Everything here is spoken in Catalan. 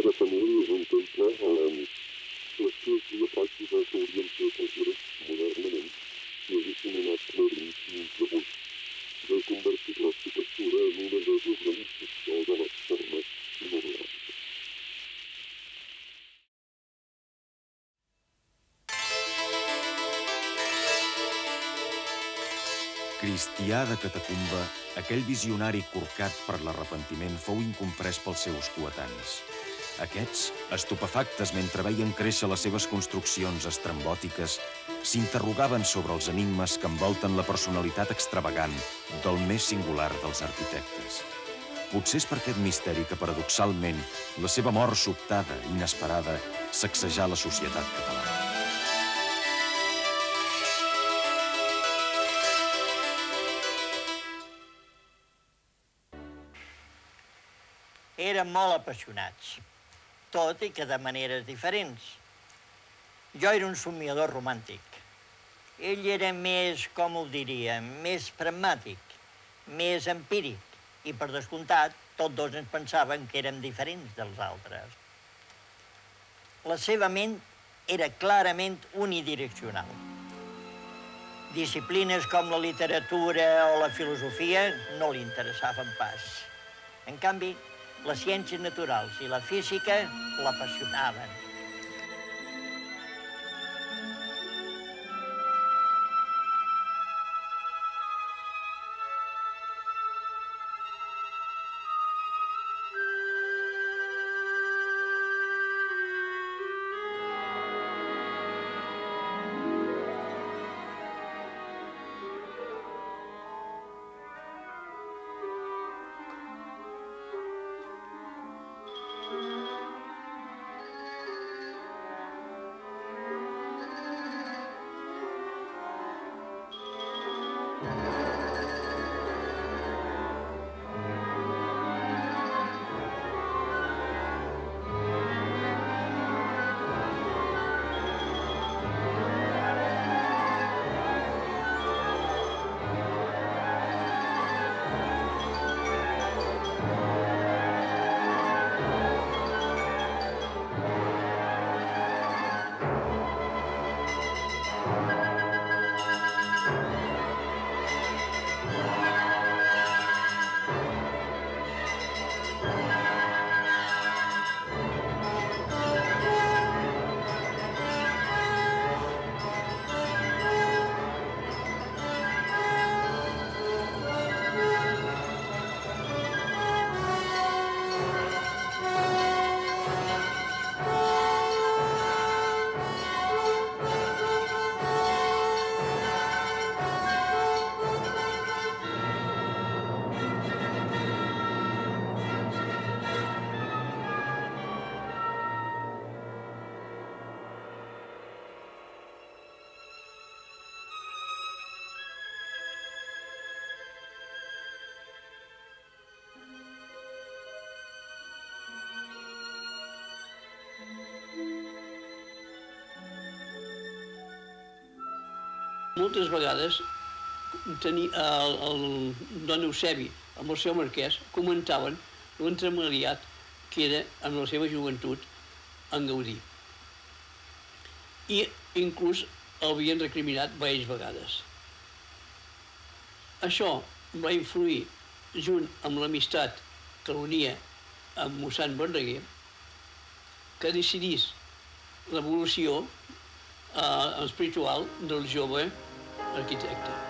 cada família contempla eh, l'acció de pràctica que hauríem de considerar modernament si haguéssim anat clarint fins avui de convertir l'arquitectura en una desorganització de les formes normals. Cristià de Catacumba, aquell visionari corcat per l'arrepentiment fou incomprès pels seus coetanis. Aquests, estupefactes mentre veien créixer les seves construccions estrambòtiques, s'interrogaven sobre els enigmes que envolten la personalitat extravagant del més singular dels arquitectes. Potser és per aquest misteri que, paradoxalment, la seva mort sobtada, inesperada, sacsejà la societat catalana. Érem molt apassionats, tot i que de maneres diferents. Jo era un somiador romàntic. Ell era més, com ho diria, més pragmàtic, més empíric, i per descomptat, tots dos ens pensaven que érem diferents dels altres. La seva ment era clarament unidireccional. Disciplines com la literatura o la filosofia no li interessaven pas. En canvi, les ciències naturals i la física l'apassionaven. Thank you. Moltes vegades teni, el, el don Eusebi amb el seu marquès comentaven l'entremaliat que era en la seva joventut en Gaudí. I inclús el havien recriminat diverses vegades. Això va influir, junt amb l'amistat que l'unia amb mossèn Verdaguer, que decidís l'evolució eh, espiritual del jove architecture.